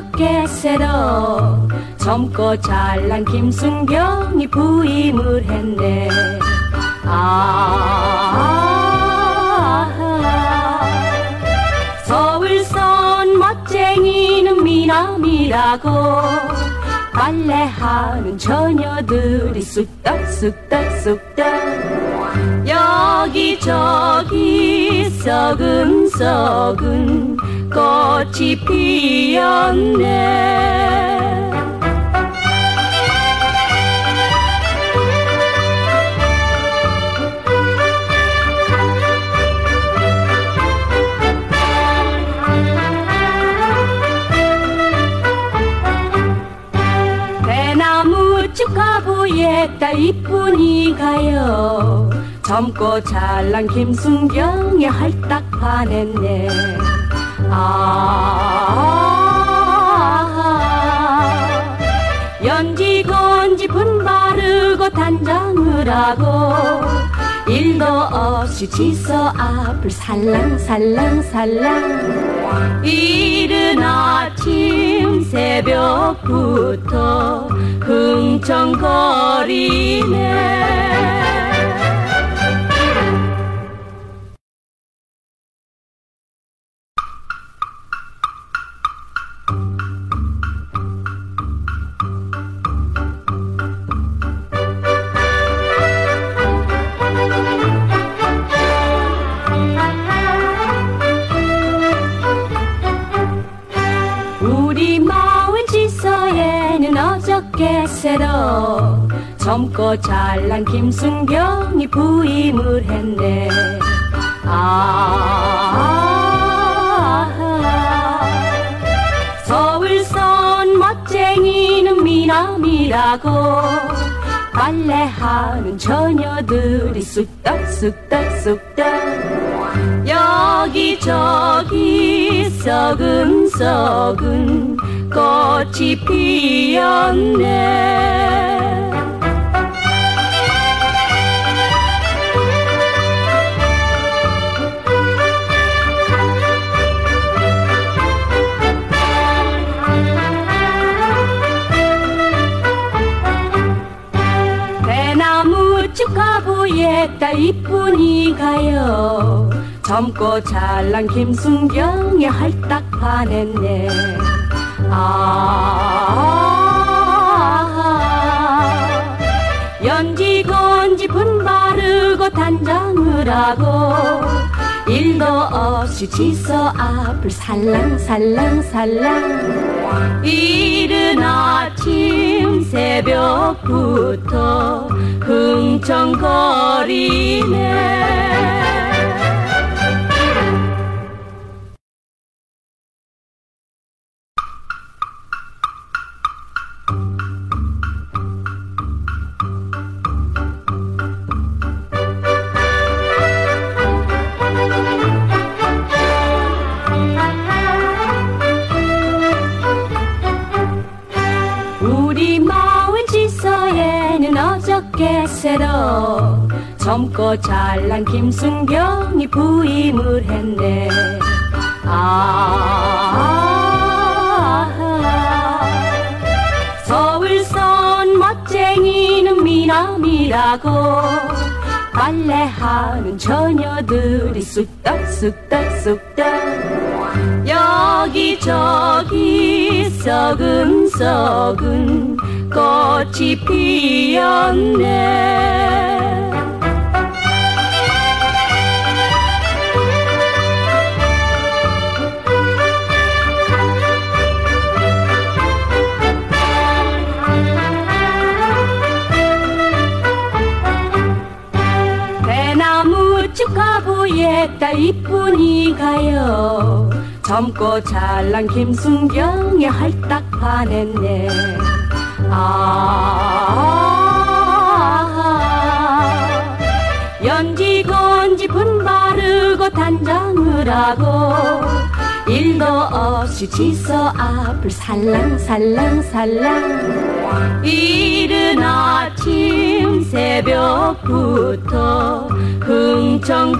어저께 새로 젊고 잘난 김순경이 부임을 했네. 아 서울선 멋쟁이는 미남이라고 빨래하는 처녀들이 쑥덕쑥덕쑥덕 여기저기 썩은 썩은 꽃이 피었네. 대나무집 가부에다 이쁜이 가요 젊고 잘난 김순경이 헐딱 반했네. 아 연지 건지 분 바르고 단장을 하고 일도 없이 지서 앞을 살랑살랑살랑 이른 아침 새벽부터 흥청거리네 어저께 새로 젊고 잘난 김순경이 부임을 했네. 아 서울선 멋쟁이는 미남이라고 빨래하는 처녀들이 쑥덕쑥덕쑥덕. 여기저기 썩은 썩은 꽃이 피었네. 대나무집 가부에다 이쁜이 가요. 젊고 잘난 김순경이 헐딱 반했네 아 연지 건지 분 바르고 단장을 하고 일도 없이 지서 앞을 살랑살랑살랑 이른 아침 새벽부터 흥청거리네 어저께 새로 젊고 잘난 김순경이 부임을 했네. 아 서울선 멋쟁이는 미남이라고 빨래하는 처녀들이 쑥덕쑥덕쑥덕 여기저기 썩은 썩은 꽃이 피었네 가부에다 이쁜이 가요. 젊고 잘난 김순경이 헐딱 반했네. 아 연지건지 분 바르고 단장을 하고 일도 없이 지서 앞을 살랑살랑살랑 이른 아침 새벽부터 흥청거리네.